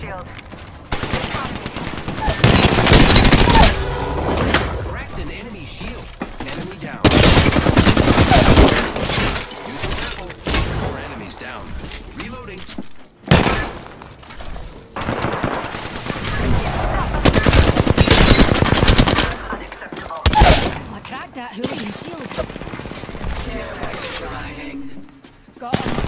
shield. Cracked an enemy shield. Enemy down. Use the grapple. Four enemies down. Reloading. Unacceptable. That hooligan shield. Got him.